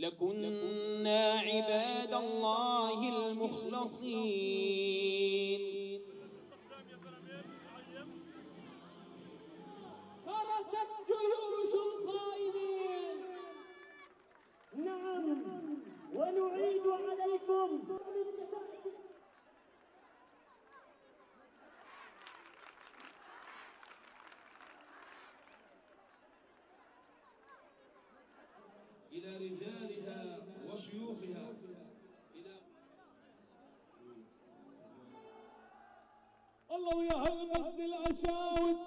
لكنا عباد الله المخلصين. إلى رجالها وشيوخها. إلى الله ويا هالمجد العشاوس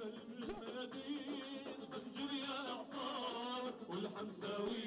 قلب المناديل خنجر يا اعصار والحمساوي